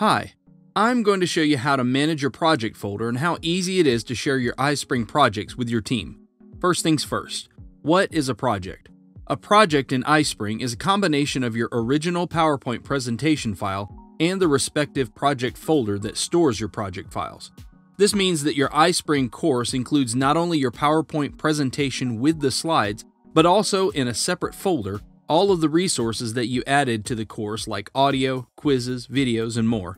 Hi, I'm going to show you how to manage your project folder and how easy it is to share your iSpring projects with your team. First things first, what is a project? A project in iSpring is a combination of your original PowerPoint presentation file and the respective project folder that stores your project files. This means that your iSpring course includes not only your PowerPoint presentation with the slides, but also in a separate folder all of the resources that you added to the course like audio, quizzes, videos, and more.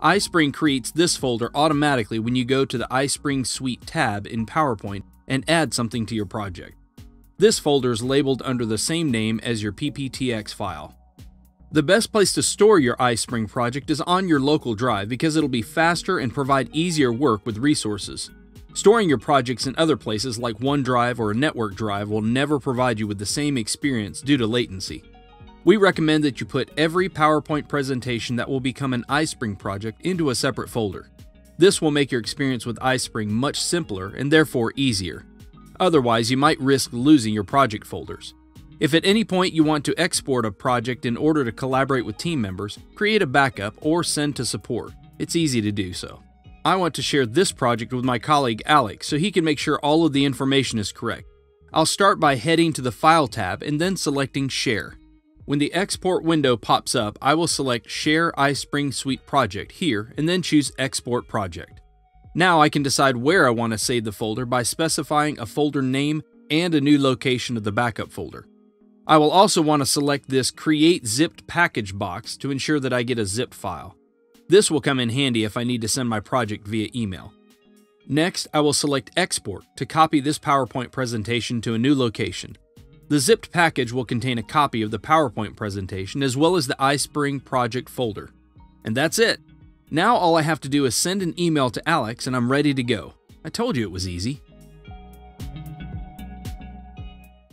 iSpring creates this folder automatically when you go to the iSpring Suite tab in PowerPoint and add something to your project. This folder is labeled under the same name as your PPTX file. The best place to store your iSpring project is on your local drive because it'll be faster and provide easier work with resources. Storing your projects in other places like OneDrive or a network drive will never provide you with the same experience due to latency. We recommend that you put every PowerPoint presentation that will become an iSpring project into a separate folder. This will make your experience with iSpring much simpler and therefore easier. Otherwise, you might risk losing your project folders. If at any point you want to export a project in order to collaborate with team members, create a backup or send to support. It's easy to do so. I want to share this project with my colleague Alex so he can make sure all of the information is correct. I'll start by heading to the File tab and then selecting Share. When the export window pops up, I will select Share iSpring Suite Project here and then choose Export Project. Now I can decide where I want to save the folder by specifying a folder name and a new location of the backup folder. I will also want to select this Create Zipped Package box to ensure that I get a zip file. This will come in handy if I need to send my project via email. Next, I will select Export to copy this PowerPoint presentation to a new location. The zipped package will contain a copy of the PowerPoint presentation as well as the iSpring project folder. And that's it. Now all I have to do is send an email to Alex and I'm ready to go. I told you it was easy.